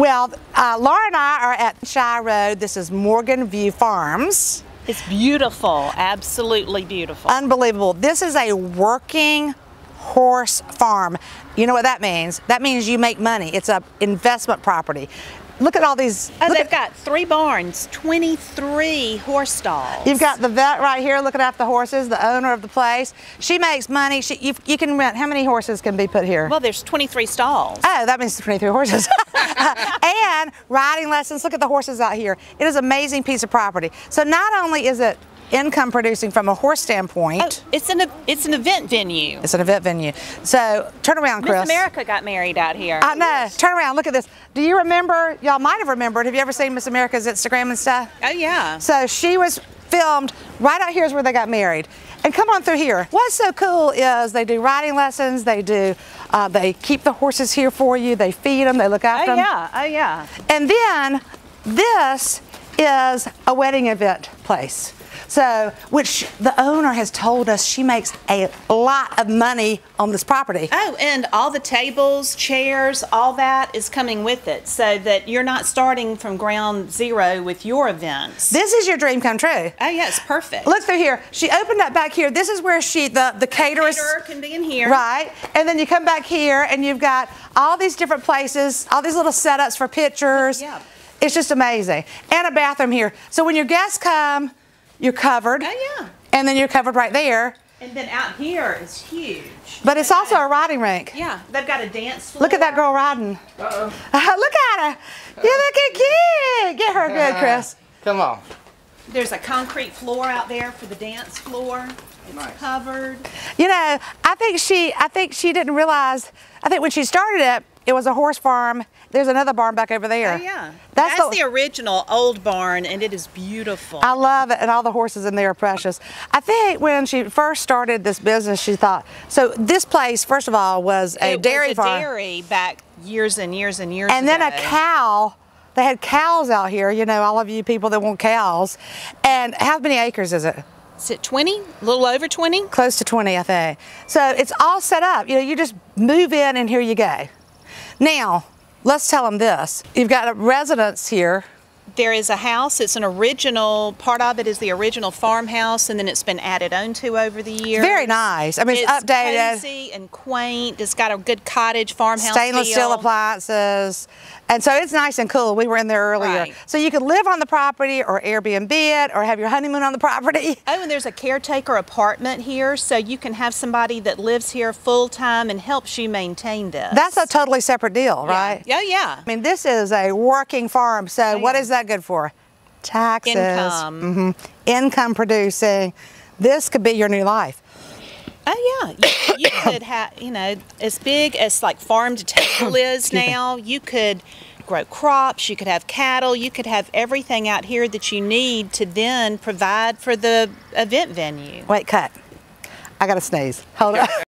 Well, uh, Laura and I are at Shi Road. This is Morgan View Farms. It's beautiful, absolutely beautiful. Unbelievable. This is a working horse farm. You know what that means? That means you make money. It's an investment property. Look at all these. Oh, they've at- got three barns, 23 horse stalls. You've got the vet right here looking after the horses, the owner of the place. She makes money. She, you, you can rent, how many horses can be put here? well, there's 23 stalls. Oh, that means 23 horses. and riding lessons. Look at the horses out here. It is an amazing piece of property. So not only is it income producing from a horse standpoint, Oh, it's an it's an event venue. it's an event venue. So turn around, Chris. Miss America got married out here. I know. Turn around. Look at this. Do you remember? Y'all might have remembered. Have you ever seen Miss America's Instagram and stuff? Oh yeah. So she was filmed right out here is where they got married. And come on through here. What's so cool is they do riding lessons. They do. Uh, they keep the horses here for you. They feed them. They look after Oh them. Oh yeah. Oh yeah. And then this is a wedding event place. So, which the owner has told us she makes a lot of money on this property. Oh, and all the tables, chairs, all that is coming with it, so that you're not starting from ground zero with your events. This is your dream come true. oh yeah, it's perfect. Look through here. She opened up back here. This is where she the the caterers Caterer can be in here. right, and then you come back here and you've got all these different places, all these little setups for pictures. Yeah. It's just amazing, and a bathroom here. So when your guests come, you're covered. Oh yeah. And then you're covered right there. And then out here is huge. But it's also a riding rink. Yeah, they've got a dance floor. Look at that girl riding. Uh-oh. look at her. You looking cute. Get her good, Chris. Come on. There's a concrete floor out there for the dance floor. It's Nice. covered. You know, I think she I think she didn't realize I think when she started it, it was a horse farm. There's another barn back over there. Oh yeah. That's, That's, the, the, original old barn and it is beautiful. I love it, and all the horses in there are precious. I think when she first started this business, she thought so. This place, first of all, was a it dairy was a farm, dairy back years and years and years and then a cow. They had cows out here. You know, all of you people that want cows. And how many acres is it? Is it 20? A little over 20? close to 20, I think. So it's all set up. You know, you just move in and here you go. Now, let's tell them this. You've got a residence here. There is a house. It's an original, part of it is the original farmhouse, and then it's been added onto over the years. Very nice. I mean, it's, updated. cozy and quaint. It's got a good cottage farmhouse Stainless feel. steel appliances. And so it's nice and cool. We were in there earlier. Right. So you could live on the property or Airbnb it or have your honeymoon on the property. Oh, and there's a caretaker apartment here, so you can have somebody that lives here full time and helps you maintain this. That's a totally separate deal, Yeah. right? Yeah, yeah. I mean, this is a working farm. So Oh, yeah. is that good for? Taxes. Income. Mhm. Income producing. This could be your new life. Oh yeah, you, you could have, you know, as big as like farm to table is now. You could grow crops. You could have cattle. You could have everything out here that you need to then provide for the event venue. Wait, cut. I got to sneeze. Hold on.